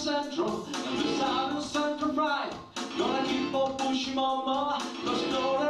Central, just out of Central Pride. Gonna keep on pushing on more, cause you know that